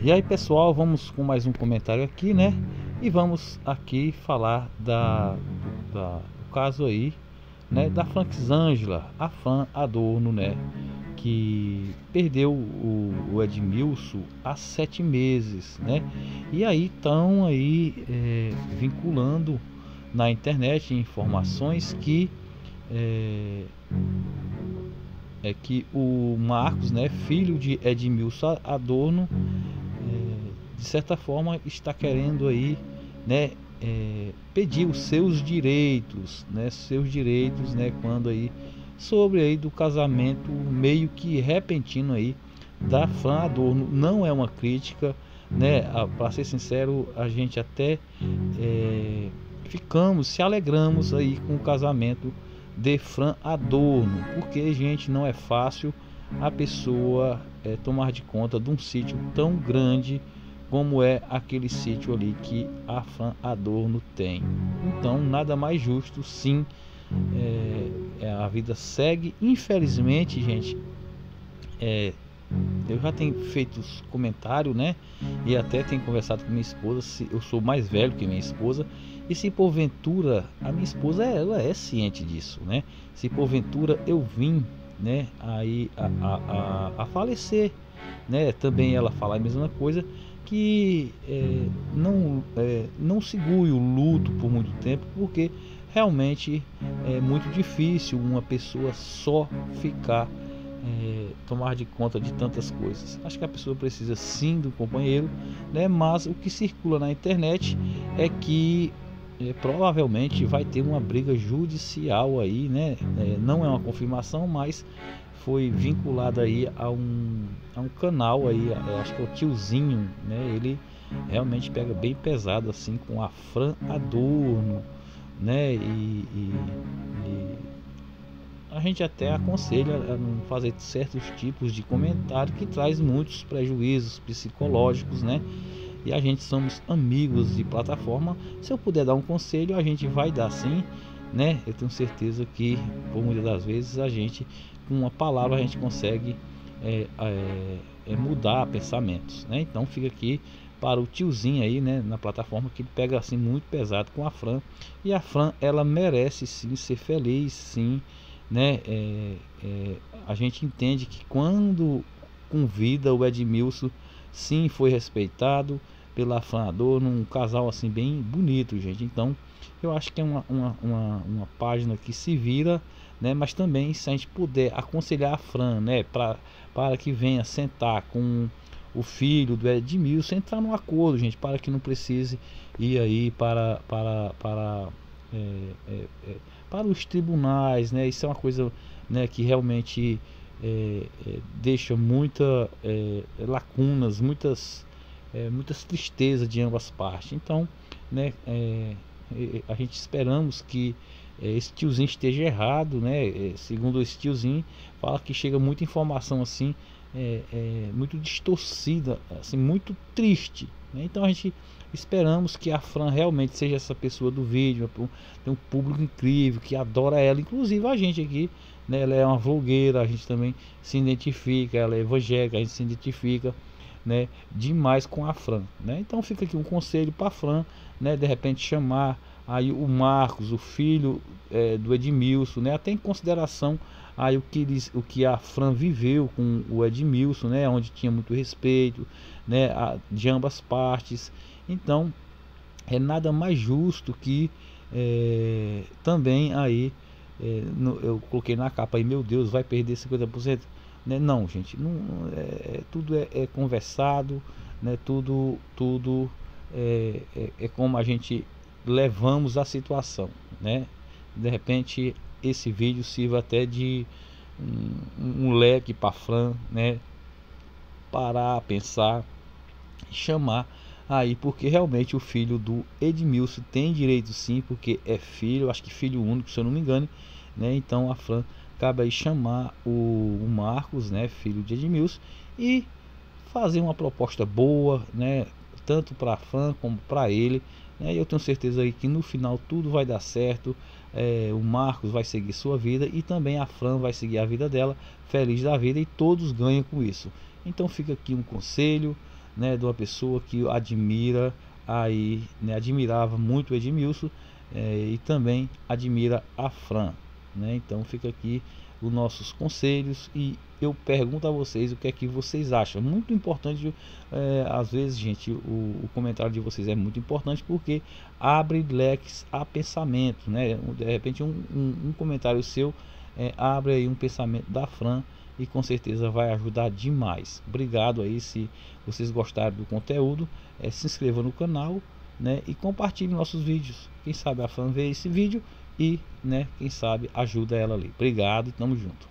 E aí pessoal, vamos com mais um comentário aqui, né? E vamos aqui falar da, da do caso aí, né? Da Franksângela, a fã Adorno, né? Que perdeu o, o Edmilson há sete meses, né? E aí estão aí é, vinculando na internet informações que é, é que o Marcos, né, filho de Edmilson Adorno, de certa forma está querendo aí, né, é, pedir os seus direitos, né, seus direitos, né, quando aí sobre aí do casamento meio que repentino aí da fã Adorno. Não é uma crítica, né, para ser sincero, a gente até é, ficamos, se alegramos aí com o casamento de Fran Adorno, porque gente não é fácil a pessoa é, tomar de conta de um sítio tão grande como é aquele sítio ali que a Fran Adorno tem. Então, nada mais justo, sim. É, é, a vida segue. Infelizmente, gente, é, eu já tenho feito comentário, né? E até tenho conversado com minha esposa. Se eu sou mais velho que minha esposa. E se porventura a minha esposa ela é ciente disso, né? Se porventura eu vim, né? Aí a, a, a, a falecer, né? Também ela fala a mesma coisa que é, não, é, não segure o luto por muito tempo, porque realmente é muito difícil uma pessoa só ficar é, tomar de conta de tantas coisas. Acho que a pessoa precisa sim do companheiro, né? Mas o que circula na internet é que é, provavelmente vai ter uma briga judicial aí, né? É, não é uma confirmação, mas foi vinculado aí a um, a um canal aí, acho que é o tiozinho, né? Ele realmente pega bem pesado assim com a Fran Adorno, né? E, e, e, a gente até aconselha a não fazer certos tipos de comentário que traz muitos prejuízos psicológicos, né? E a gente somos amigos de plataforma. Se eu puder dar um conselho, a gente vai dar sim, né? Eu tenho certeza que por muitas das vezes a gente com uma palavra a gente consegue é, é, é, mudar pensamentos, né? Então fica aqui para o tiozinho aí, né, na plataforma que ele pega assim muito pesado com a Fran e a Fran ela merece sim ser feliz, sim, né? É, é, a gente entende que quando com vida o Edmilson sim foi respeitado pela Fran Adorno, um casal assim bem bonito, gente. Então eu acho que é uma, uma, uma, uma página que se vira né? Mas também se a gente puder aconselhar a Fran, né, para para que venha sentar com o filho do Edmilson, entrar num acordo, gente, para que não precise ir aí para para para é, é, é, para os tribunais, né? Isso é uma coisa, né, que realmente é, é, deixa muita é, lacunas, muitas muitas tristezas de ambas partes. Então, né, a gente esperamos que é, esse tiozinho esteja errado, né? É, segundo esse tiozinho, fala que chega muita informação assim, é, é, muito distorcida, assim, muito triste. Né? Então a gente esperamos que a Fran realmente seja essa pessoa do vídeo, tem um público incrível que adora ela, inclusive a gente aqui, né? Ela é uma vlogueira, a gente também se identifica, ela é evangélica, a gente se identifica. Né, demais com a Fran, né? Então fica aqui um conselho para a Fran, né, de repente chamar aí o Marcos, o filho é, do Edmilson, né? Até em consideração aí o que, eles, o que a Fran viveu com o Edmilson, né? Onde tinha muito respeito, né? A, de ambas partes. Então é nada mais justo que é, também aí é, no, eu coloquei na capa aí, meu Deus, vai perder 50%. Né? Não, gente, não, é, é tudo é, é, conversado, né? tudo, tudo é, é, é como a gente levamos a situação, né? De repente esse vídeo sirva até de um, um leque para Fran, né? Parar, pensar, chamar aí, porque realmente o filho do Edmilson tem direito sim, porque é filho, acho que filho único, se eu não me engano, né? Então a Fran cabe aí chamar o, o Marcos, né? Filho de Edmilson e fazer uma proposta boa, né? Tanto para a Fran como para ele, né? Eu tenho certeza aí que no final tudo vai dar certo. É, o Marcos vai seguir sua vida e também a Fran vai seguir a vida dela, feliz da vida e todos ganham com isso. Então fica aqui um conselho, né, de uma pessoa que admira aí, né, admirava muito o Edmilson é, e também admira a Fran, né? Então fica aqui os nossos conselhos e eu pergunto a vocês o que é que vocês acham. Muito importante, é, às vezes, gente, o, o, comentário de vocês é muito importante porque abre leques a pensamento, né? De repente um, um, um comentário seu é, abre aí um pensamento da Fran e com certeza vai ajudar demais. Obrigado aí se vocês gostaram do conteúdo, é, se inscreva no canal, né? E compartilhe nossos vídeos. Quem sabe a Fran vê esse vídeo e, né, quem sabe ajuda ela ali. Obrigado e tamo junto.